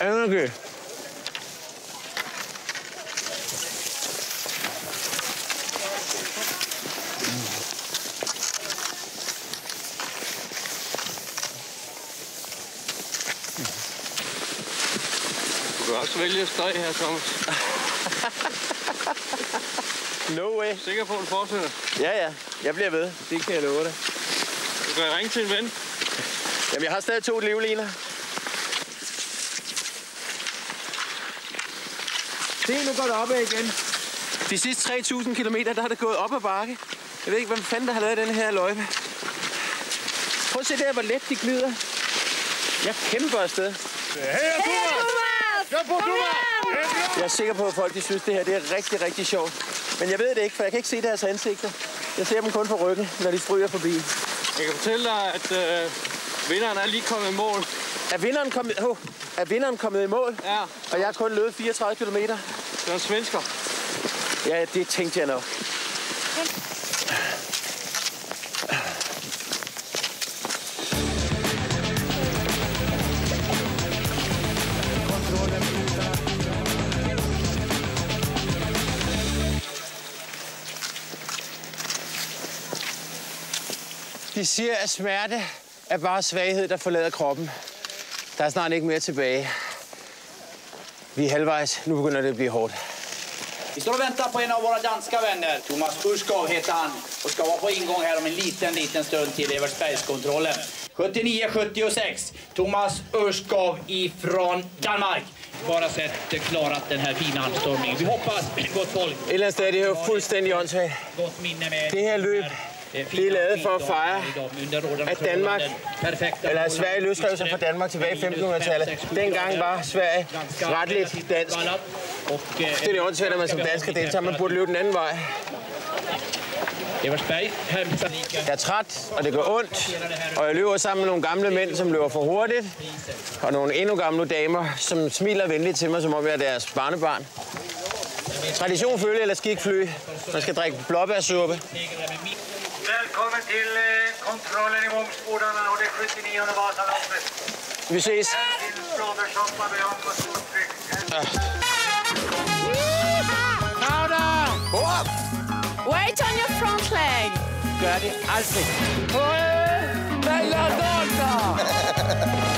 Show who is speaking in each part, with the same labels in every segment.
Speaker 1: Energy.
Speaker 2: Du kan også vælge støj her, Thomas.
Speaker 1: No way.
Speaker 2: Sikker på, at du fortsætter.
Speaker 1: Ja, ja. Jeg bliver ved. Det kan jeg love dig.
Speaker 2: Du kan ringe til en ven.
Speaker 1: Jamen, jeg har stadig to livliner. Se, nu går det opad igen. De sidste 3.000 km, der har det gået op ad bakke. Jeg ved ikke, hvem fanden der har lavet den her løjpe. Prøv at se der, hvor let de glider. Jeg kæmper afsted. Jeg er sikker på, at folk de synes, det her det er rigtig, rigtig sjovt. Men jeg ved det ikke, for jeg kan ikke se deres ansigter. Jeg ser dem kun på ryggen, når de stryger forbi.
Speaker 2: Jeg kan fortælle dig, at øh, vinderen er lige kommet i mål.
Speaker 1: Er vinderen kommet, oh, er vinderen kommet i mål?
Speaker 2: Ja,
Speaker 1: Og jeg har kun løbet 34 km.
Speaker 2: det er en svensker.
Speaker 1: Ja, det tænkte jeg nok. De siger, at smerte er bare svaghed, der forlader kroppen. Der er snart ikke mere tilbage. Vi er halvvejs. Nu begynder det at blive hårdt.
Speaker 3: Vi står och väntar på en av våra danska vänner. Thomas Urskov heter han och ska vara på ingång här om en liten, liten stund till Evertsbergskontrollen. 79-76. Thomas Urskov ifrån Danmark. Bara sett klarat den här fina anstormningen. Vi hoppas, gott folk,
Speaker 1: Et eller andet sted, det er jo fuldstændig åndssvagt. Det her løb, det er lavet for at fejre, at Danmark, eller at. Sverige løsrev sig fra Danmark tilbage i 1500-tallet. Dengang var Sverige ret lidt dansk. Det er det åndssvagt, at man som dansker deltager. Man burde løbe den anden vej. Jeg er træt, og det gør ondt. Og jeg løber sammen med nogle gamle mænd, som løber for hurtigt. Og nogle endnu gamle damer, som smiler venligt til mig, som om jeg er deres barnebarn. Tradition følge eller skikfly. Man skal drikke blåbærsuppe.
Speaker 4: Välkommen till eh, kontrollen i Mångsbodarna och det 79 Vasaloppet.
Speaker 1: Vi ses.
Speaker 4: Till blåbärssoppa med om och stortryck.
Speaker 5: Wait on your front leg.
Speaker 1: Gør det aldrig.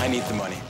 Speaker 1: I need the money.